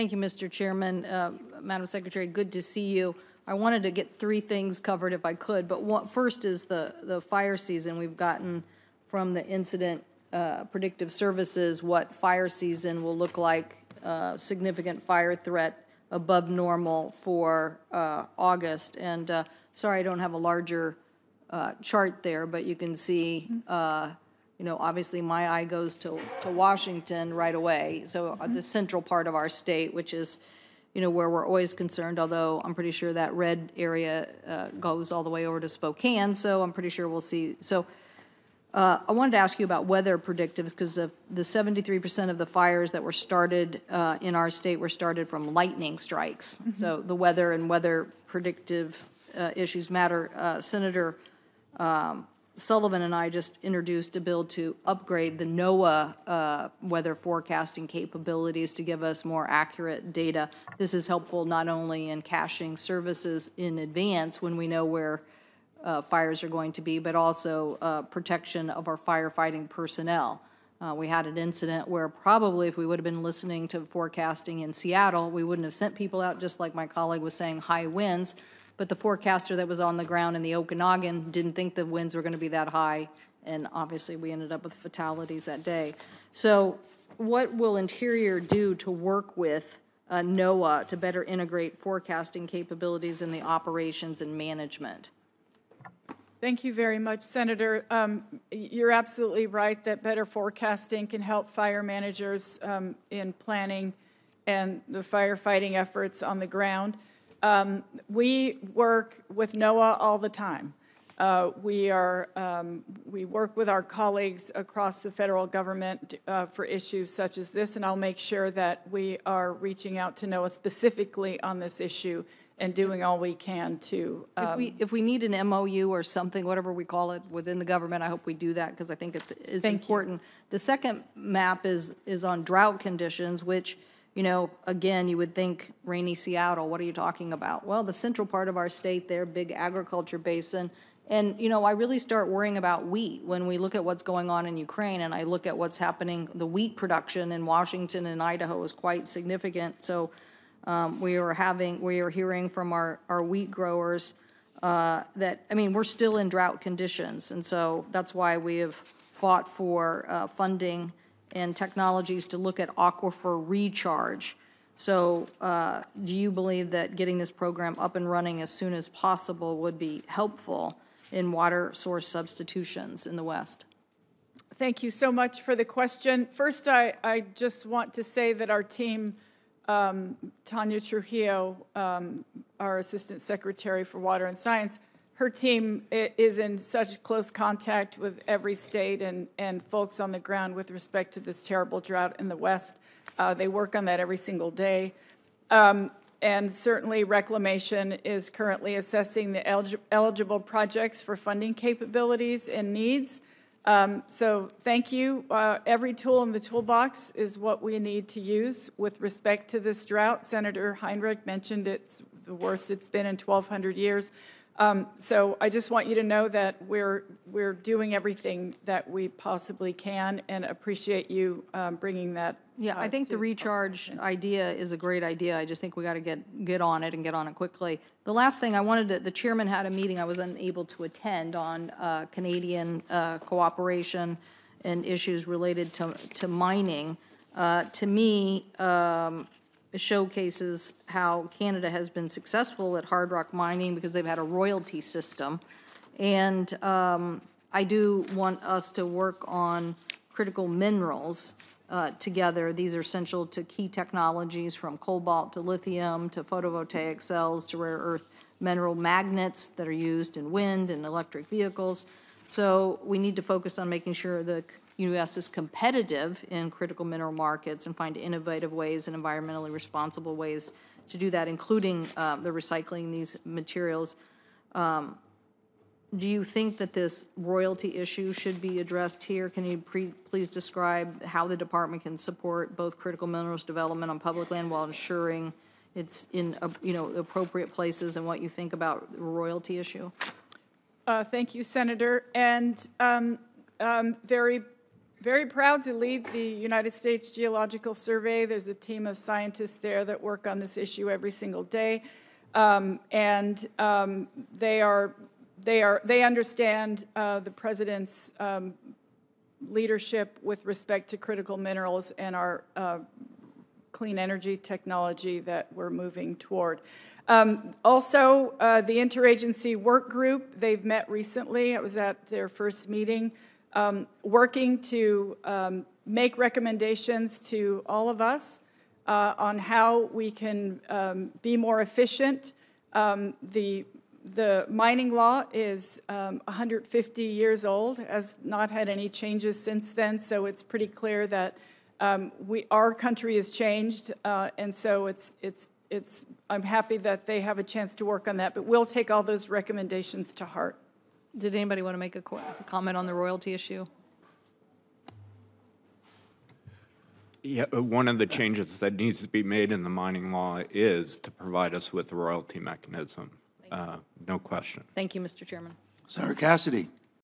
Thank you, Mr. Chairman. Uh, Madam Secretary, good to see you. I wanted to get three things covered if I could, but first is the, the fire season. We've gotten from the incident uh, predictive services what fire season will look like, uh, significant fire threat above normal for uh, August. And uh, sorry, I don't have a larger uh, chart there, but you can see, uh, you know, obviously my eye goes to, to Washington right away. So uh, the central part of our state, which is, you know, where we're always concerned, although I'm pretty sure that red area uh, goes all the way over to Spokane. So I'm pretty sure we'll see. So uh, I wanted to ask you about weather predictives because of the 73% of the fires that were started uh, in our state were started from lightning strikes. So the weather and weather predictive uh, issues matter. Uh, Senator um, Sullivan and I just introduced a bill to upgrade the NOAA uh, weather forecasting capabilities to give us more accurate data. This is helpful not only in caching services in advance when we know where uh, fires are going to be, but also uh, protection of our firefighting personnel. Uh, We had an incident where probably if we would have been listening to forecasting in Seattle, we wouldn't have sent people out, just like my colleague was saying, high winds. But the forecaster that was on the ground in the Okanogan didn't think the winds were going to be that high, and obviously we ended up with fatalities that day. So what will Interior do to work with uh, NOAA to better integrate forecasting capabilities in the operations and management? Thank you very much, Senator. Um, You're absolutely right that better forecasting can help fire managers um, in planning and the firefighting efforts on the ground. Um, We work with NOAA all the time. Uh, We are, um, we work with our colleagues across the federal government uh, for issues such as this, and I'll make sure that we are reaching out to NOAA specifically on this issue and doing all we can to uh, If we, if we need an MOU or something, whatever we call it, within the government, I hope we do that, because I think it's, is Thank you. important. The second map is, is on drought conditions, which, you know, again, you would think rainy Seattle, what are you talking about? Well, the central part of our state there, big agriculture basin, and, you know, I really start worrying about wheat when we look at what's going on in Ukraine, and I look at what's happening, the wheat production in Washington and Idaho is quite significant, so um, we are having, we are hearing from our, our wheat growers uh, that, I mean, we're still in drought conditions, and so that's why we have fought for uh, funding and technologies to look at aquifer recharge. So uh, do you believe that getting this program up and running as soon as possible would be helpful in water source substitutions in the West? Thank you so much for the question. First, I, I just want to say that our team, um, Tanya Trujillo, um, our Assistant Secretary for Water and Science, her team is in such close contact with every state and, and folks on the ground with respect to this terrible drought in the West. Uh, they work on that every single day. Um, And certainly Reclamation is currently assessing the eligible projects for funding capabilities and needs. Um, So thank you. Uh, Every tool in the toolbox is what we need to use with respect to this drought. Senator Heinrich mentioned it's the worst it's been in 1,200 years. Um, So I just want you to know that we're, we're doing everything that we possibly can and appreciate you um, bringing that. Yeah, I uh, think the recharge idea is a great idea. I just think we got to get, get on it and get on it quickly. The last thing, I wanted to, the chairman had a meeting I was unable to attend on uh, Canadian uh, cooperation and issues related to, to mining. Uh, To me, um, showcases how Canada has been successful at hard rock mining because they've had a royalty system. And um, I do want us to work on critical minerals uh, together. These are essential to key technologies from cobalt to lithium to photovoltaic cells to rare earth mineral magnets that are used in wind and electric vehicles. So we need to focus on making sure the U.S. is competitive in critical mineral markets and find innovative ways and environmentally responsible ways to do that, including uh, the recycling these materials. Um, Do you think that this royalty issue should be addressed here? Can you please describe how the department can support both critical minerals development on public land while ensuring it's in, uh, you know, appropriate places and what you think about the royalty issue? Uh, Thank you, Senator. And um, um, very very proud to lead the United States Geological Survey. There's a team of scientists there that work on this issue every single day. Um, and um, they are they are they understand uh, the president's um, leadership with respect to critical minerals and our uh, clean energy technology that we're moving toward. Um, also, uh, the interagency work group, they've met recently. I was at their first meeting, um, working to um, make recommendations to all of us uh, on how we can um, be more efficient. Um, the the mining law is um, 150 years old, has not had any changes since then, so it's pretty clear that um, we, our country has changed, uh, and so it's, it's, it's, I'm happy that they have a chance to work on that, but we'll take all those recommendations to heart. Did anybody want to make a co- comment on the royalty issue? Yeah, uh, one of the changes that needs to be made in the mining law is to provide us with a royalty mechanism. Uh, No question. Thank you, Mr. Chairman. Senator Cassidy.